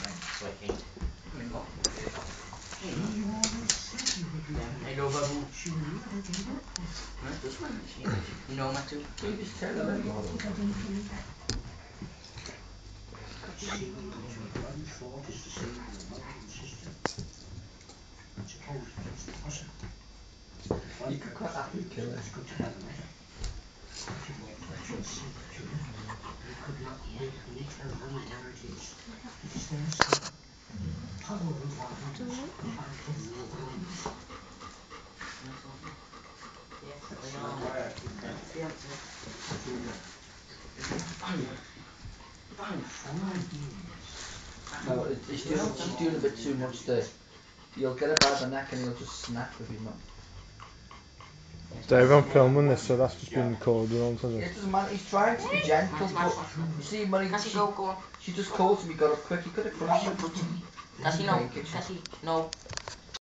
Me. You could cut that. Kill it. No, it he's doing he's doing a bit too much there. You'll get it by the neck and he'll just snap with his mouth. Dave, I'm filming this so that's just being Yeah. recorded onto the It doesn't matter, he's trying to be gentle but you see when he she, go, go on. she just calls him, he got up quick, he could have crushed her. Cassie, no. Playing kitchen. Cassie, no.